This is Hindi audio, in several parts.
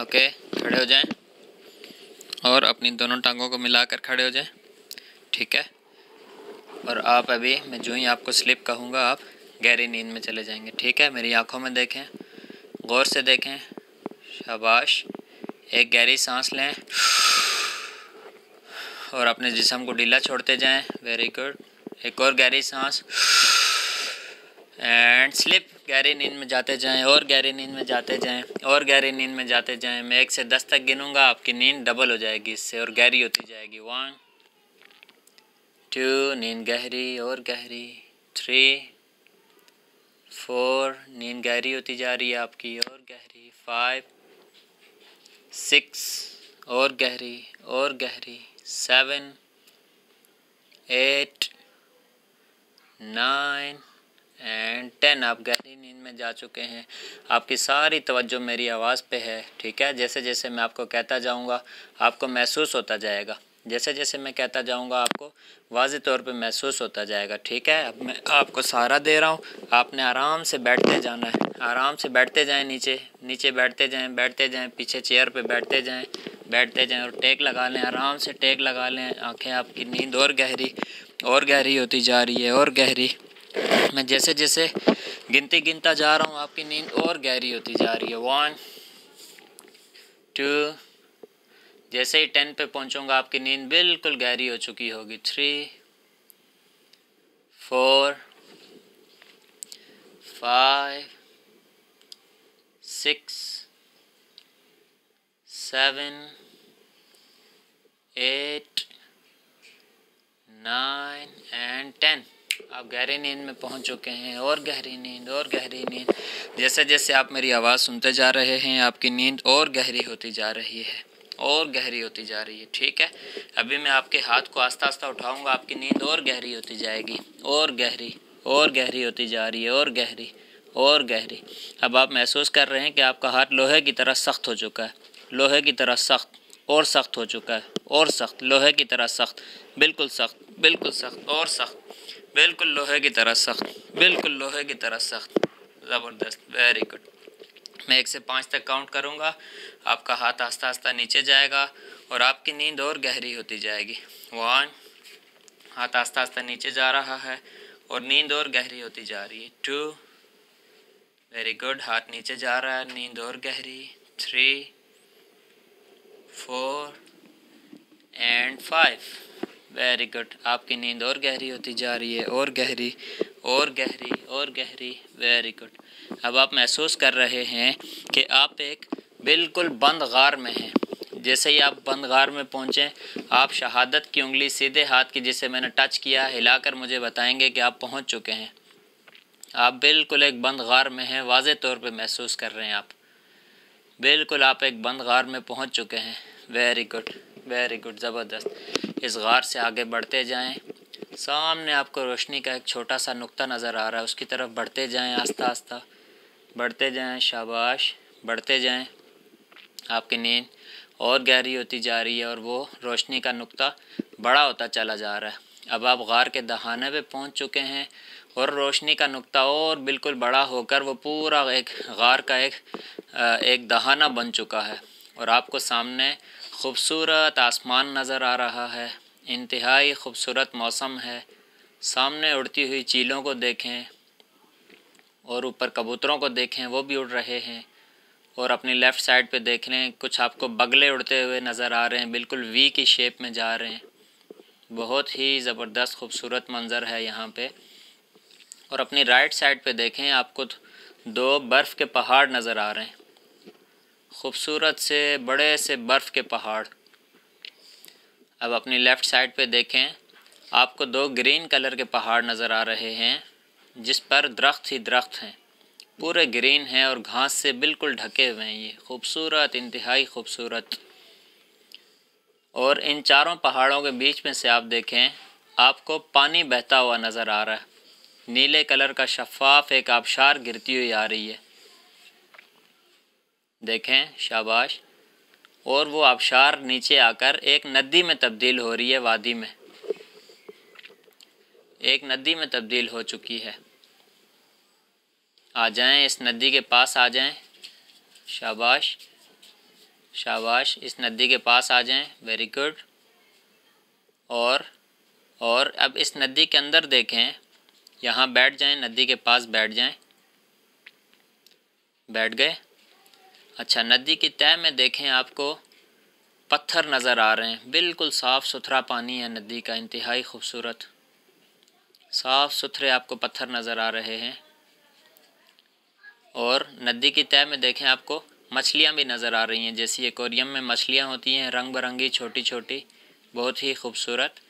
ओके, खड़े हो जाएँ। और अपनी दोनों टांगों को मिलाकर खड़े हो जाएँ। ठीक है? और आप अभी, मैं जो ही आपको स्लिप कहूँगा, आप गहरी नींद में चले जाएँगे। ठीक है? मेरी आँखों में देखें, गौर से देखें। शाबाश। एक गहरी सांस लें। और अपने जिसम को ढीला छोड़ते जाएँ। वेरी गुड एक और गहरी सांस। एंड स्लिप गहरी नींद में जाते जाएँ, और गहरी नींद में जाते जाएँ, और गहरी नींद में जाते जाएँ। मैं एक से दस तक गिनूँगा, आपकी नींद डबल हो जाएगी इससे, और गहरी होती जाएगी। वन टू नींद गहरी, और गहरी। थ्री फोर नींद गहरी होती जा रही है आपकी, और गहरी। फाइव सिक्स और गहरी और गहरी। Seven eight nine and ten आप गहरी नींद में जा चुके हैं। आपकी सारी तवज्जो मेरी आवाज़ पे है, ठीक है? जैसे जैसे मैं आपको कहता जाऊँगा, आपको महसूस होता जाएगा। जैसे जैसे मैं कहता जाऊँगा, आपको वाज तौर पे महसूस होता जाएगा, ठीक है? अब मैं आपको सहारा दे रहा हूँ। आपने आराम से बैठते जाना है। आराम से बैठते जाएँ नीचे नीचे बैठते जाएँ बैठते जाएँ, पीछे चेयर पे बैठते जाएँ बैठते जाएँ और टेक लगा लें, आराम से टेक लगा लें। आँखें आपकी नींद और गहरी और गहरी होती जा रही है, और गहरी। मैं जैसे जैसे गिनती गिनता जा रहा हूँ, आपकी नींद और गहरी होती जा रही है। वन टू जैसे ही टेन पे पहुँचूँगा, आपकी नींद बिल्कुल गहरी हो चुकी होगी। Three four five six seven eight nine and ten आप गहरी नींद में पहुँच चुके हैं, और गहरी नींद, और गहरी नींद। जैसे जैसे आप मेरी आवाज़ सुनते जा रहे हैं, आपकी नींद और गहरी होती जा रही है, और गहरी होती जा रही है, ठीक है? अभी मैं आपके हाथ को आस्ता आस्ता उठाऊँगा, आपकी नींद और गहरी होती जाएगी, और गहरी और गहरी होती जा रही है, और गहरी और गहरी। अब आप महसूस कर रहे हैं कि आपका हाथ लोहे की तरह सख्त हो चुका है, लोहे की तरह सख्त, और सख्त हो चुका है, और सख्त, लोहे की तरह सख्त, बिल्कुल सख्त बिल्कुल सख्त, और सख्त। बिल्कुल लोहे की तरह सख्त, बिल्कुल लोहे की तरह सख्त। ज़बरदस्त वेरी गुड मैं एक से पाँच तक काउंट करूँगा। आपका हाथ आस्ता आस्ता नीचे जाएगा और आपकी नींद और गहरी होती जाएगी। वन हाथ आस्ता आस्ता नीचे जा रहा है और नींद और गहरी होती जा रही है। टू वेरी गुड हाथ नीचे जा रहा है, नींद और गहरी। Three four and five very good आपकी नींद और गहरी होती जा रही है। और गहरी और गहरी और गहरी. वेरी गुड अब आप महसूस कर रहे हैं कि आप एक बिल्कुल बंद गार में हैं। जैसे ही आप बंद गार में पहुँचें, आप शहादत की उंगली सीधे हाथ की, जिसे मैंने टच किया, हिलाकर मुझे बताएँगे कि आप पहुँच चुके हैं। आप बिल्कुल एक बंद गार में हैं। वाज तौर पर महसूस कर रहे हैं आप। बिल्कुल आप एक बंद गार में पहुँच चुके हैं। वेरी गुड वेरी गुड ज़बरदस्त. इस गार से आगे बढ़ते जाएँ। सामने आपको रोशनी का एक छोटा सा नुक्ता नज़र आ रहा है, उसकी तरफ़ बढ़ते जाएँ आस्ता आस्ता बढ़ते जाएँ, शाबाश। बढ़ते जाएँ। आपकी नींद और गहरी होती जा रही है और वो रोशनी का नुक्ता बड़ा होता चला जा रहा है। अब आप गार के दहाने पे पहुँच चुके हैं और रोशनी का नुक्ता और बिल्कुल बड़ा होकर वो पूरा एक गार का एक एक दहाना बन चुका है। और आपको सामने खूबसूरत आसमान नज़र आ रहा है। इंतहाई खूबसूरत मौसम है। सामने उड़ती हुई चीलों को देखें और ऊपर कबूतरों को देखें, वो भी उड़ रहे हैं। और अपनी लेफ़्ट साइड पे देख लें, कुछ आपको बगले उड़ते हुए नज़र आ रहे हैं, बिल्कुल वी की शेप में जा रहे हैं। बहुत ही ज़बरदस्त खूबसूरत मंज़र है यहाँ पे। और अपनी राइट साइड पे देखें, आपको दो बर्फ़ के पहाड़ नज़र आ रहे हैं। खूबसूरत से, बड़े से बर्फ़ के पहाड़। अब अपनी लेफ़्ट साइड पे देखें, आपको दो ग्रीन कलर के पहाड़ नज़र आ रहे हैं, जिस पर दरख्त ही दरख्त हैं। पूरे ग्रीन हैं और घास से बिल्कुल ढके हुए हैं ये। खूबसूरत, इंतहाई खूबसूरत। और इन चारों पहाड़ों के बीच में से आप देखें, आपको पानी बहता हुआ नज़र आ रहा है। नीले कलर का शफाफ एक आबशार गिरती हुई आ रही है। देखें, शाबाश। और वो आबशार नीचे आकर एक नदी में तब्दील हो रही है वादी में। एक नदी में तब्दील हो चुकी है। आ जाएँ, इस नदी के पास आ जाएँ। शाबाश। शाबाश, इस नदी के पास आ जाएँ। वेरी गुड और और अब इस नदी के अंदर देखें। यहाँ बैठ जाएँ, नदी के पास बैठ जाएँ। बैठ गए। अच्छा नदी की तय में देखें आपको पत्थर नज़र आ रहे हैं। बिल्कुल साफ़ सुथरा पानी है नदी का, इंतहाई खूबसूरत। साफ़ सुथरे आपको पत्थर नज़र आ रहे हैं। और नदी की तय में देखें आपको मछलियाँ भी नज़र आ रही हैं, जैसी एकोरियम में मछलियाँ होती हैं रंग बिरंगी छोटी छोटी बहुत ही खूबसूरत।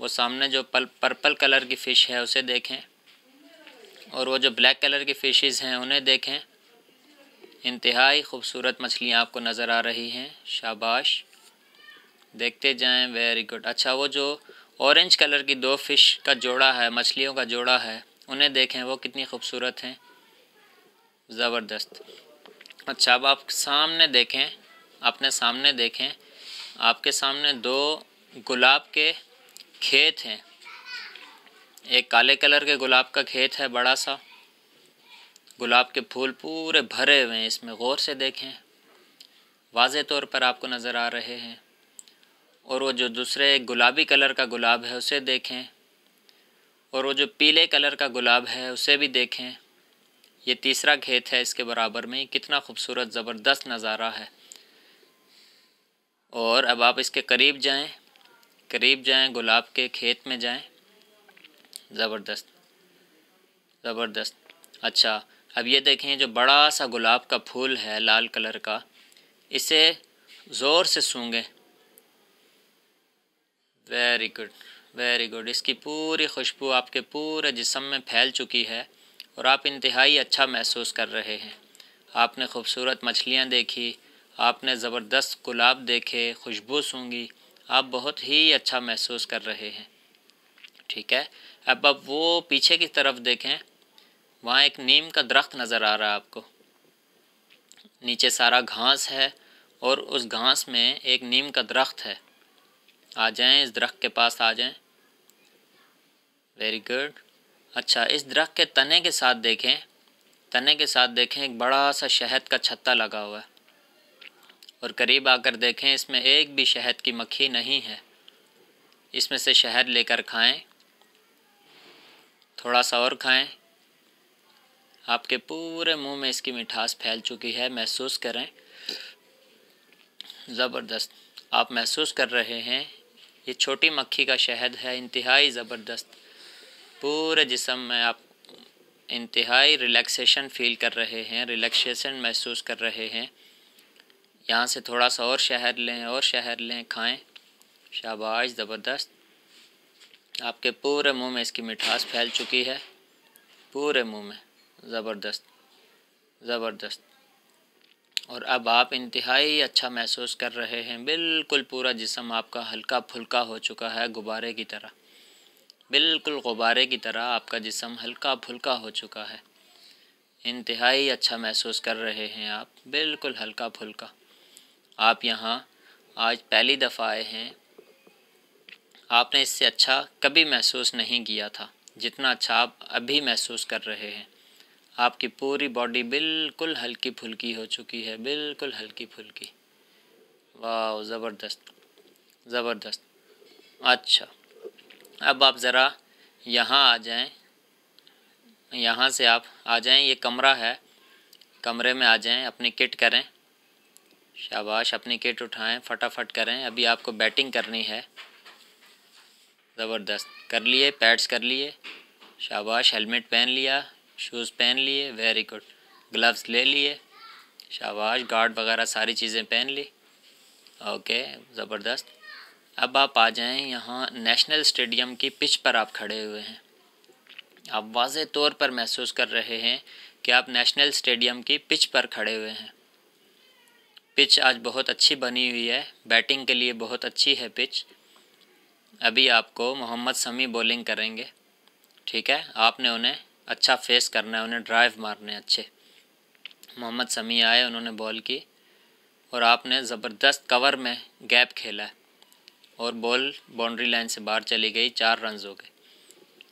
वो सामने जो पल, पर्पल कलर की फ़िश है, उसे देखें। और वो जो ब्लैक कलर की फ़िशेज़ हैं, उन्हें देखें। इंतहाई खूबसूरत मछलियाँ आपको नज़र आ रही हैं, शाबाश। देखते जाएँ वेरी गुड अच्छा वो जो ऑरेंज कलर की दो फ़िश का जोड़ा है, मछलियों का जोड़ा है, उन्हें देखें, वो कितनी खूबसूरत हैं। ज़बरदस्त। अच्छा अब आप सामने देखें, अपने सामने देखें, आपके सामने दो गुलाब के खेत हैं। एक काले कलर के गुलाब का खेत है, बड़ा सा। गुलाब के फूल पूरे भरे हुए हैं, इसमें गौर से देखें। वाज तौर पर आपको नज़र आ रहे हैं। और वो जो दूसरे गुलाबी कलर का गुलाब है, उसे देखें। और वो जो पीले कलर का गुलाब है, उसे भी देखें। ये तीसरा खेत है, इसके बराबर में कितना खूबसूरत, ज़बरदस्त नज़ारा है। और अब आप इसके करीब जाएँ करीब जाएँ, गुलाब के खेत में जाएँ। ज़बरदस्त ज़बरदस्त। अच्छा अब ये देखें जो बड़ा सा गुलाब का फूल है लाल कलर का, इसे ज़ोर से सूंघें। वेरी गुड वेरी गुड इसकी पूरी खुशबू आपके पूरे जिसम में फैल चुकी है और आप इंतहाई अच्छा महसूस कर रहे हैं। आपने खूबसूरत मछलियाँ देखी, आपने ज़बरदस्त गुलाब देखे, खुशबू सूंघी, आप बहुत ही अच्छा महसूस कर रहे हैं। ठीक है? अब अब वो पीछे की तरफ़ देखें। वहाँ एक नीम का दरख्त नज़र आ रहा है आपको। नीचे सारा घास है और उस घास में एक नीम का दरख्त है। आ जाएँ, इस दरख्त के पास आ जाएँ। वेरी गुड अच्छा इस दरख्त के तने के साथ देखें। तने के साथ देखें, एक बड़ा सा शहद का छत्ता लगा हुआ है। और करीब आकर देखें, इसमें एक भी शहद की मक्खी नहीं है। इसमें से शहद लेकर खाएँ। थोड़ा सा और खाएँ। आपके पूरे मुँह में इसकी मिठास फैल चुकी है, महसूस करें। ज़बरदस्त। आप महसूस कर रहे हैं, ये छोटी मक्खी का शहद है, इंतहाई ज़बरदस्त। पूरे जिसम में आप इंतहाई रिलैक्सेशन फ़ील कर रहे हैं रिलैक्सेशन महसूस कर रहे हैं। यहाँ से थोड़ा सा और शहर लें, और शहर लें, खाएँ। शाबाश, ज़बरदस्त। आपके पूरे मुँह में इसकी मिठास फैल चुकी है, पूरे मुँह में। ज़बरदस्त ज़बरदस्त। और अब आप इंतहाई अच्छा महसूस कर रहे हैं। बिल्कुल पूरा जिसम आपका हल्का फुल्का हो चुका है गुब्बारे की तरह। बिल्कुल गुब्बारे की तरह आपका जिसम हल्का फुल्का हो चुका है। इंतहाई अच्छा महसूस कर रहे हैं आप। बिल्कुल हल्का फुल्का आप यहाँ आज पहली दफ़ा आए हैं। आपने इससे अच्छा कभी महसूस नहीं किया था, जितना अच्छा आप अभी महसूस कर रहे हैं। आपकी पूरी बॉडी बिल्कुल हल्की फुल्की हो चुकी है, बिल्कुल हल्की फुल्की वाह ज़बरदस्त ज़बरदस्त। अच्छा अब आप ज़रा यहाँ आ जाएँ। यहाँ से आप आ जाएँ, ये कमरा है। कमरे में आ जाएँ, अपनी किट करें। शाबाश, अपनी किट उठाएँ, फटाफट करें। अभी आपको बैटिंग करनी है। ज़बरदस्त, कर लिए, पैड्स कर लिए। शाबाश, हेलमेट पहन लिया। शूज़ पहन लिए वेरी गुड ग्लव्स ले लिए, शाबाश गार्ड वगैरह सारी चीज़ें पहन ली। ओके ज़बरदस्त। अब आप आ जाएँ यहाँ नेशनल स्टेडियम की पिच पर आप खड़े हुए हैं। आप वाज तौर पर महसूस कर रहे हैं कि आप नेशनल स्टेडियम की पिच पर खड़े हुए हैं। पिच आज बहुत अच्छी बनी हुई है। बैटिंग के लिए बहुत अच्छी है पिच अभी आपको मोहम्मद समी बॉलिंग करेंगे। ठीक है? आपने उन्हें अच्छा फेस करना है, उन्हें ड्राइव मारने अच्छे। मोहम्मद समी आए, उन्होंने बॉल की और आपने ज़बरदस्त कवर में गैप खेला है और बॉल बाउंड्री लाइन से बाहर चली गई, चार रन हो गए।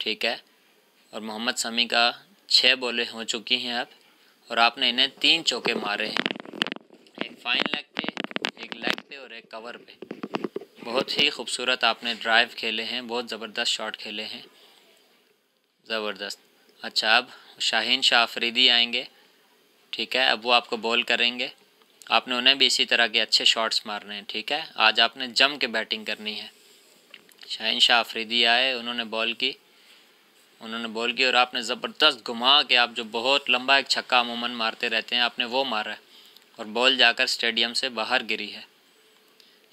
ठीक है? और मोहम्मद समी का छः बॉलें हो चुकी हैं अब और आपने इन्हें तीन चौके मारे हैं। एक फाइन लेग पे, एक लेग पे और एक कवर पे। बहुत ही खूबसूरत आपने ड्राइव खेले हैं, बहुत ज़बरदस्त शॉट खेले हैं। ज़बरदस्त। अच्छा अब शाहीन शाह अफरीदी आएँगे। ठीक है, अब वो आपको बॉल करेंगे। आपने उन्हें भी इसी तरह के अच्छे शॉट्स मारने हैं, ठीक है? आज आपने जम के बैटिंग करनी है। शाहीन शाह अफरीदी आए, उन्होंने बॉल की। उन्होंने बॉल की और आपने ज़बरदस्त घुमा के आप जो बहुत लंबा एक छक्का अमूमन मारते रहते हैं, आपने वो मारा है और बॉल जाकर स्टेडियम से बाहर गिरी है।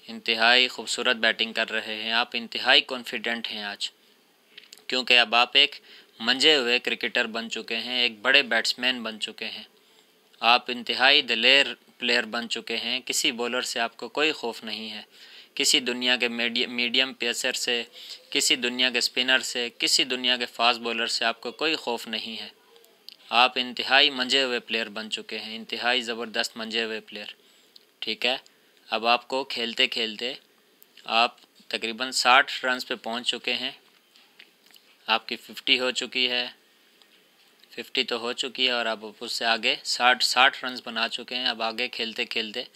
इंतहाई खूबसूरत बैटिंग कर रहे हैं आप, इंतहाई कॉन्फिडेंट हैं आज। क्योंकि अब आप एक मंजे हुए क्रिकेटर बन चुके हैं, एक बड़े बैट्समैन बन चुके हैं। आप इंतहाई दलेर प्लेयर बन चुके हैं, किसी बॉलर से आपको कोई खौफ नहीं है। किसी दुनिया के मीडियम पेसर से, किसी दुनिया के स्पिनर से, किसी दुनिया के फास्ट बॉलर से आपको कोई खौफ नहीं है। आप इंतहाई मंजे हुए प्लेयर बन चुके हैं, इंतहाई ज़बरदस्त मंजे हुए प्लेयर ठीक है? अब आपको खेलते खेलते आप तकरीबन साठ रन्स पे पहुँच चुके हैं। आपकी फिफ्टी हो चुकी है। फिफ्टी तो हो चुकी है और अब उससे आगे साठ साठ रन बना चुके हैं। अब आगे खेलते खेलते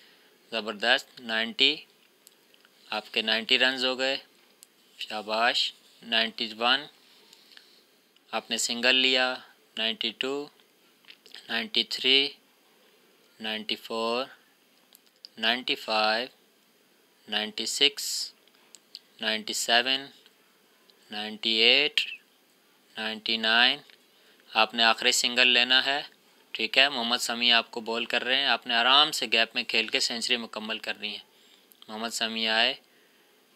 ज़बरदस्त नाइन्टी आपके नाइन्टी रन हो गए। शाबाश नाइन्टी वन आपने सिंगल लिया ninety two ninety three ninety four ninety five ninety six ninety seven ninety eight ninety nine. आपने आखिरी सिंगल लेना है। ठीक है, मोहम्मद समी आपको बॉल कर रहे हैं। आपने आराम से गैप में खेल के सेंचुरी मुकम्मल करनी है। मोहम्मद समी आए,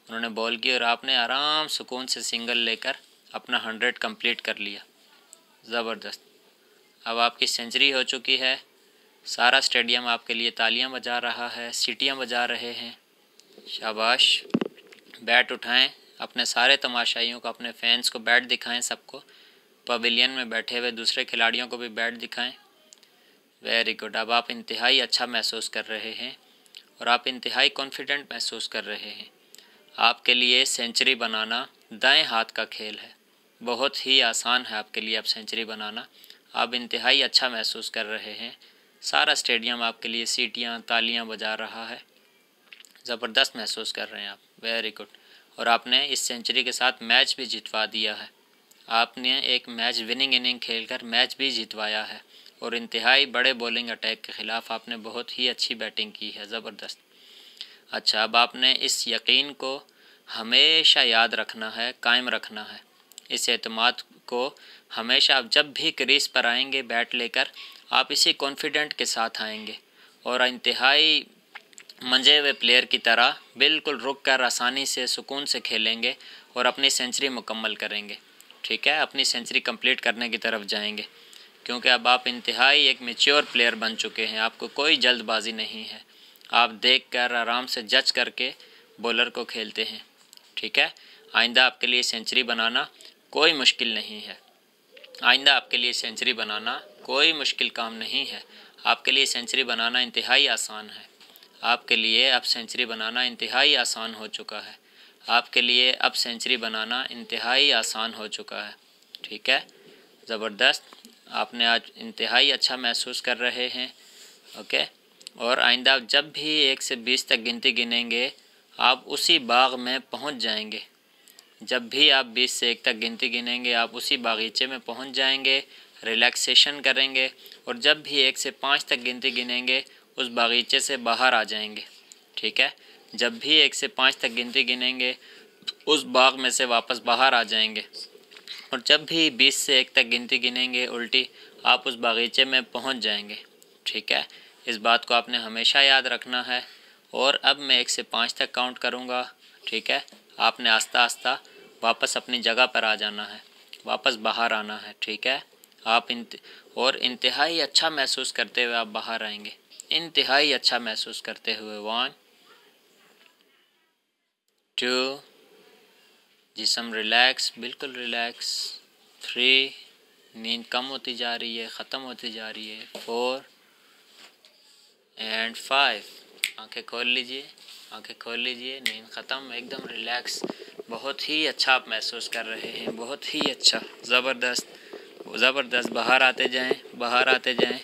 उन्होंने बॉल की और आपने आराम सुकून से सिंगल लेकर अपना हंड्रेड कंप्लीट कर लिया। ज़बरदस्त। अब आपकी सेंचुरी हो चुकी है। सारा स्टेडियम आपके लिए तालियाँ बजा रहा है, सीटियाँ बजा रहे हैं। शाबाश। बैट उठाएँ। अपने सारे तमाशाइयों को, अपने फैंस को बैट दिखाएँ सबको। पवेलियन में बैठे हुए दूसरे खिलाड़ियों को भी बैट दिखाएँ। वेरी गुड अब आप इंतहाई अच्छा महसूस कर रहे हैं और आप इंतहाई कॉन्फिडेंट महसूस कर रहे हैं। आपके लिए सेंचुरी बनाना दाएँ हाथ का खेल है। बहुत ही आसान है आपके लिए अब सेंचुरी बनाना। आप इंतहाई अच्छा महसूस कर रहे हैं। सारा स्टेडियम आपके लिए सीटियाँ, तालियाँ बजा रहा है। ज़बरदस्त महसूस कर रहे हैं आप। वेरी गुड और आपने इस सेंचुरी के साथ मैच भी जितवा दिया है। आपने एक मैच विनिंग इनिंग खेलकर मैच भी जितवाया है और इंतहाई बड़े बॉलिंग अटैक के ख़िलाफ़ आपने बहुत ही अच्छी बैटिंग की है, ज़बरदस्त। अच्छा अब आपने इस यकीन को हमेशा याद रखना है, कायम रखना है। इस अतमाद को हमेशा आप जब भी क्रीज पर आएँगे बैट लेकर, आप इसी कॉन्फिडेंट के साथ आएँगे और इंतहाई मंजे हुए प्लेयर की तरह बिल्कुल रुक कर आसानी से सुकून से खेलेंगे और अपनी सेंचुरी मुकम्मल करेंगे। ठीक है? अपनी सेंचुरी कंप्लीट करने की तरफ़ जाएँगे। क्योंकि अब आप इंतहाई एक मेच्योर प्लेयर बन चुके हैं। आपको कोई जल्दबाजी नहीं है। आप देख कर आराम से जज करके बॉलर को खेलते हैं। ठीक है? आइंदा आपके लिए सेंचुरी बनाना कोई मुश्किल नहीं है। आइंदा आपके लिए सेंचुरी बनाना कोई मुश्किल काम नहीं है। आपके लिए सेंचुरी बनाना इंतहाई आसान है। आपके लिए अब सेंचुरी बनाना इंतहाई आसान हो चुका है। आपके लिए अब सेंचुरी बनाना इंतहाई आसान हो चुका है। ठीक है? ज़बरदस्त। आपने आज इंतहाई अच्छा महसूस कर रहे हैं। ओके? और आइंदा आप जब भी एक से बीस तक गिनती गिनेंगे, आप उसी बाग में पहुँच जाएँगे। जब भी आप बीस से एक तक गिनती गिनेंगे, आप उसी बागीचे में पहुँच जाएँगे, रिलैक्सेशन करेंगे और जब भी एक से पाँच तक गिनती गिनेंगे उस बागीचे से बाहर आ जाएँगे, ठीक है? जब भी एक से पाँच तक गिनती गिनेंगे, उस बाग में से वापस बाहर आ जाएँगे। और जब भी बीस से एक तक गिनती गिनेंगे, उल्टी आप उस बागीचे में पहुँच जाएँगे, ठीक है? इस बात को आपने हमेशा याद रखना है। और अब मैं एक से पाँच तक काउंट करूँगा, ठीक है? आपने आस्ता आस्ता वापस अपनी जगह पर आ जाना है, वापस बाहर आना है, ठीक है? आप इंत और इंतहाई अच्छा महसूस करते हुए आप बाहर आएँगे। इंतहाई अच्छा महसूस करते हुए वन टू जिसम रिलैक्स बिल्कुल रिलैक्स थ्री नींद कम होती जा रही है, ख़त्म होती जा रही है फोर एंड फाइव आँखें खोल लीजिए, आँखें खोल लीजिए, नींद ख़त्म, एकदम रिलैक्स बहुत ही अच्छा आप महसूस कर रहे हैं, बहुत ही अच्छा ज़बरदस्त ज़बरदस्त, बाहर आते जाएँ, बाहर आते जाएँ